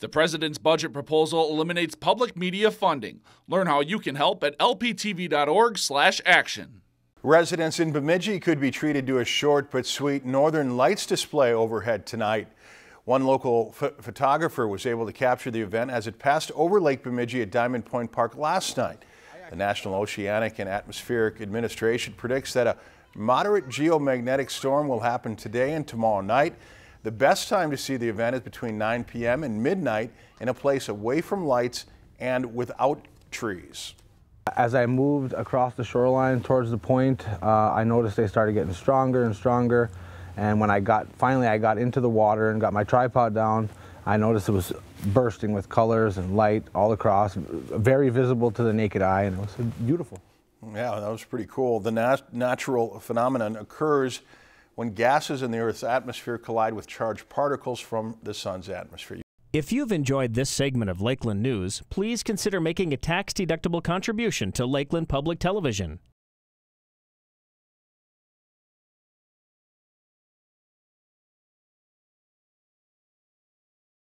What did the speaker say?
The president's budget proposal eliminates public media funding. Learn how you can help at lptv.org/action. Residents in Bemidji could be treated to a short but sweet Northern Lights display overhead tonight. One local photographer was able to capture the event as it passed over Lake Bemidji at Diamond Point Park last night. The National Oceanic and Atmospheric Administration predicts that a moderate geomagnetic storm will happen today and tomorrow night. The best time to see the event is between 9 p.m. and midnight in a place away from lights and without trees. As I moved across the shoreline towards the point, uh, I noticed they started getting stronger and stronger. And when I got, finally I got into the water and got my tripod down, I noticed it was bursting with colors and light all across, very visible to the naked eye, and it was beautiful. Yeah, that was pretty cool. The nat natural phenomenon occurs when gases in the Earth's atmosphere collide with charged particles from the sun's atmosphere. If you've enjoyed this segment of Lakeland News, please consider making a tax-deductible contribution to Lakeland Public Television.